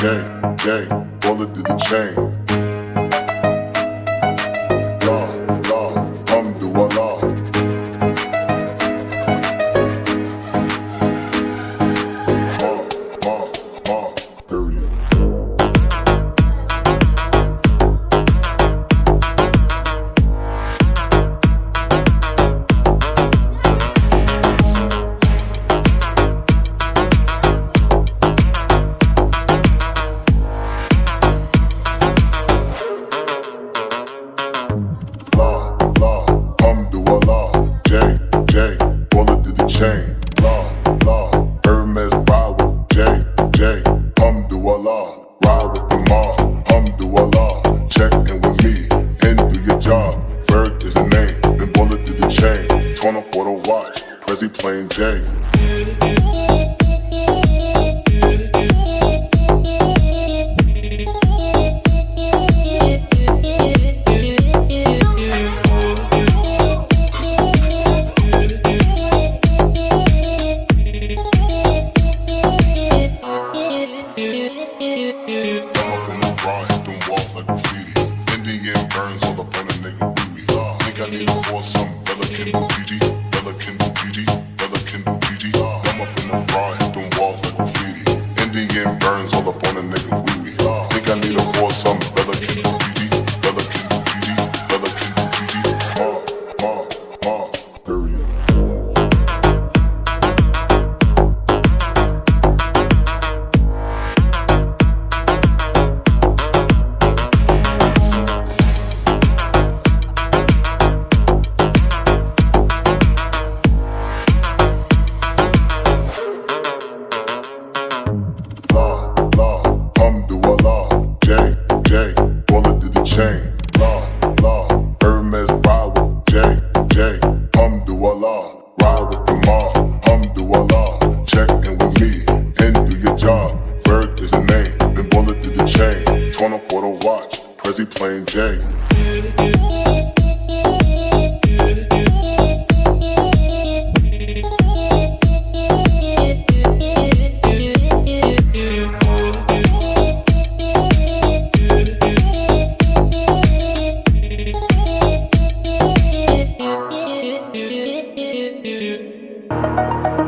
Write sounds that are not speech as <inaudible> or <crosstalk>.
gang, gang, bullet to the chain. chain, law, law, Hermes, ride with J, J, Humdulillah, ride with the mob. Hum mall, Humdulillah, check in with me, and do your job. Ferg is the name, Ben Baller through the chain, 24 to watch, Prezi playing J. I hit them walls like graffiti. Indian burns all up on a nigga booty. Think I need to pour some Bella Kendall Gigi. Bella Kendall Gigi. Bella Kendall Gigi. I'm up in the wrong. he playing games. <laughs>